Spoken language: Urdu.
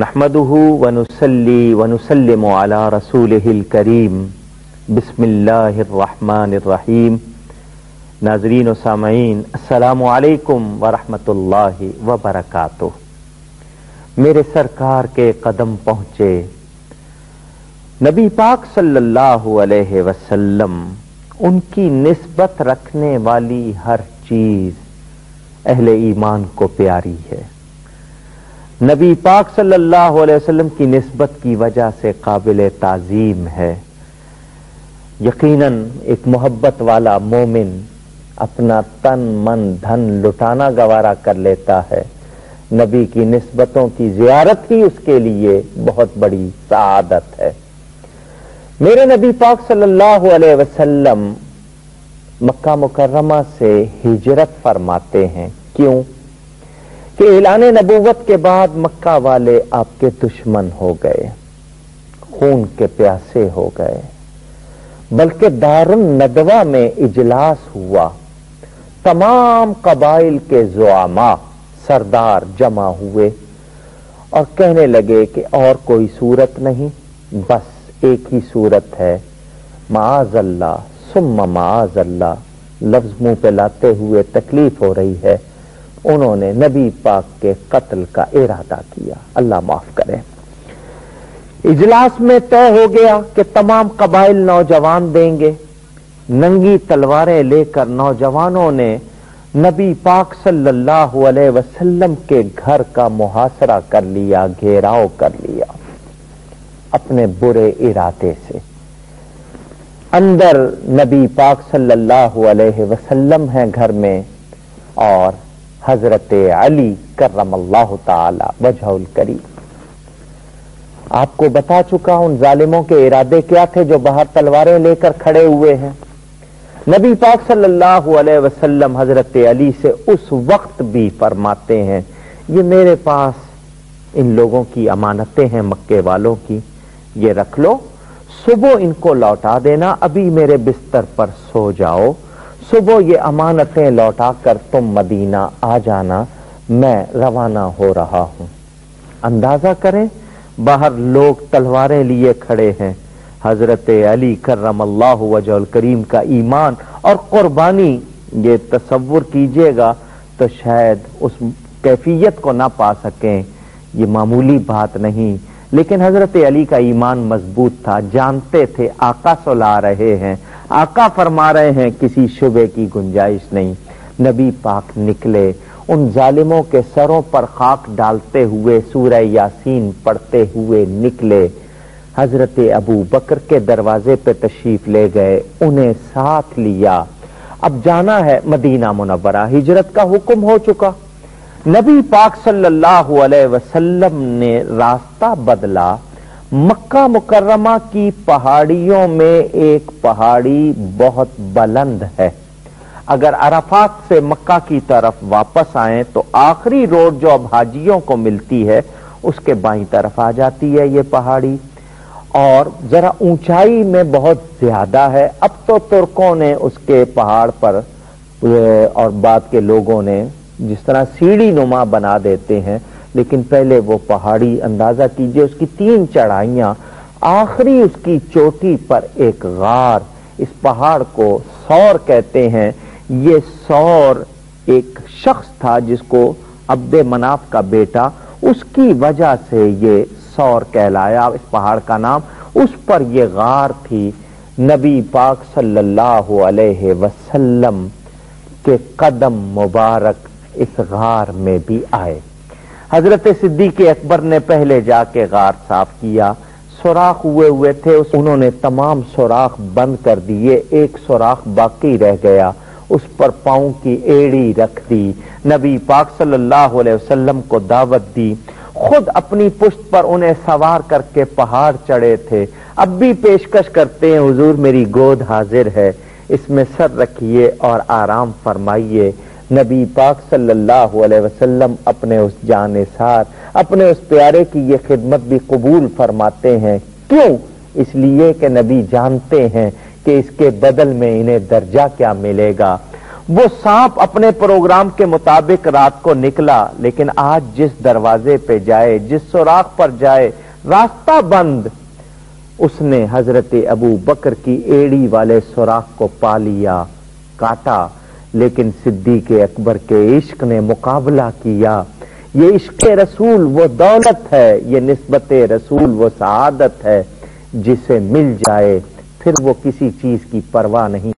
نحمده ونسلی ونسلم على رسوله الكریم بسم اللہ الرحمن الرحیم ناظرین و سامعین، السلام علیکم ورحمۃ اللہ وبرکاتہ. میرے سرکار کے قدم پہنچے. نبی پاک صلی اللہ علیہ وسلم ان کی نسبت رکھنے والی ہر چیز اہل ایمان کو پیاری ہے. نبی پاک صلی اللہ علیہ وسلم کی نسبت کی وجہ سے قابل تعظیم ہے۔ یقیناً ایک محبت والا مومن اپنا تن من دھن لٹانا گوارا کر لیتا ہے۔ نبی کی نسبتوں کی زیارت ہی اس کے لیے بہت بڑی سعادت ہے۔ میرے نبی پاک صلی اللہ علیہ وسلم مکہ مکرمہ سے ہجرت فرماتے ہیں۔ کیوں؟ کہ اعلان نبوت کے بعد مکہ والے آپ کے دشمن ہو گئے، خون کے پیاسے ہو گئے، بلکہ دار الندوہ میں اجلاس ہوا۔ تمام قبائل کے زعما سردار جمع ہوئے اور کہنے لگے کہ اور کوئی صورت نہیں، بس ایک ہی صورت ہے۔ معاذ اللہ سم معاذ اللہ، لفظ منہ پہ لاتے ہوئے تکلیف ہو رہی ہے۔ انہوں نے نبی پاک کے قتل کا ارادہ کیا۔ اللہ معاف کرے۔ اجلاس میں طے ہو گیا کہ تمام قبائل نوجوان دیں گے۔ ننگی تلواریں لے کر نوجوانوں نے نبی پاک صلی اللہ علیہ وسلم کے گھر کا محاصرہ کر لیا، گھیراؤ کر لیا۔ اپنے برے ارادے سے۔ اندر نبی پاک صلی اللہ علیہ وسلم ہے گھر میں اور حضرت علی کرم اللہ تعالی وجہ الکری آپ کو بتا چکا ان ظالموں کے ارادے کیا تھے جو باہر تلواریں لے کر کھڑے ہوئے ہیں۔ نبی پاک صلی اللہ علیہ وسلم حضرت علی سے اس وقت بھی فرماتے ہیں، یہ میرے پاس ان لوگوں کی امانتیں ہیں، مکے والوں کی، یہ رکھ لو، صبح ان کو لوٹا دینا، ابھی میرے بستر پر سو جاؤ۔ صبح یہ امانتیں لوٹا کر تم مدینہ آ جانا، میں روانہ ہو رہا ہوں۔ اندازہ کریں، باہر لوگ تلواریں لیے کھڑے ہیں۔ حضرت علی کرم اللہ وجہ الکریم کا ایمان اور قربانی، یہ تصور کیجیے گا تو شاید اس کیفیت کو نہ پا سکیں۔ یہ معمولی بات نہیں، لیکن حضرت علی کا ایمان مضبوط تھا۔ جانتے تھے، آقا سلا رہے ہیں۔ آقا فرما رہے ہیں، کسی شبے کی گنجائش نہیں۔ نبی پاک نکلے، ان ظالموں کے سروں پر خاک ڈالتے ہوئے، سورہ یاسین پڑھتے ہوئے نکلے۔ حضرت ابو بکر کے دروازے پہ تشریف لے گئے، انہیں ساتھ لیا۔ اب جانا ہے مدینہ منورہ، ہجرت کا حکم ہو چکا۔ نبی پاک صلی اللہ علیہ وسلم نے راستہ بدلا۔ مکہ مکرمہ کی پہاڑیوں میں ایک پہاڑی بہت بلند ہے۔ اگر عرفات سے مکہ کی طرف واپس آئیں تو آخری روڈ جو اب حاجیوں کو ملتی ہے، اس کے بائیں طرف آ جاتی ہے یہ پہاڑی۔ اور ذرا اونچائی میں بہت زیادہ ہے۔ اب تو ترکوں نے اس کے پہاڑ پر، اور بعد کے لوگوں نے جس طرح سیڑھی نما بنا دیتے ہیں لیکن پہلے وہ پہاڑی اندازہ کیجیے، اس کی تین چڑھائیاں، آخری اس کی چوٹی پر ایک غار، اس پہاڑ کو سور کہتے ہیں۔ یہ سور ایک شخص تھا جس کو عبد مناف کا بیٹا، اس کی وجہ سے یہ سور کہلایا۔ اس پہاڑ کا نام اس پر یہ غار تھی۔ نبی پاک صلی اللہ علیہ وسلم کے قدم مبارک اس غار میں بھی آئے۔ حضرت صدیق اکبر نے پہلے جا کے غار صاف کیا۔ سوراخ ہوئے ہوئے تھے، انہوں نے تمام سوراخ بند کر دیے۔ ایک سوراخ باقی رہ گیا۔ اس پر پاؤں کی ایڑی رکھ دی۔ نبی پاک صلی اللہ علیہ وسلم کو دعوت دی۔ خود اپنی پشت پر انہیں سوار کر کے پہاڑ چڑھے تھے۔ اب بھی پیشکش کرتے ہیں، حضور میری گود حاضر ہے۔ اس میں سر رکھیے اور آرام فرمائیے۔ نبی پاک صلی اللہ علیہ وسلم اپنے اس جان سار اپنے اس پیارے کی یہ خدمت بھی قبول فرماتے ہیں۔ کیوں؟ اس لیے کہ نبی جانتے ہیں کہ اس کے بدل میں انہیں درجہ کیا ملے گا۔ وہ سانپ اپنے پروگرام کے مطابق رات کو نکلا، لیکن آج جس دروازے پہ جائے، جس سوراخ پر جائے، راستہ بند۔ اس نے حضرت ابو بکر کی ایڑی والے سوراخ کو پا لیا، کاٹا۔ لیکن صدیق اکبر کے عشق نے مقابلہ کیا۔ یہ عشق رسول وہ دولت ہے، یہ نسبت رسول وہ سعادت ہے، جسے مل جائے، پھر وہ کسی چیز کی پرواہ نہیں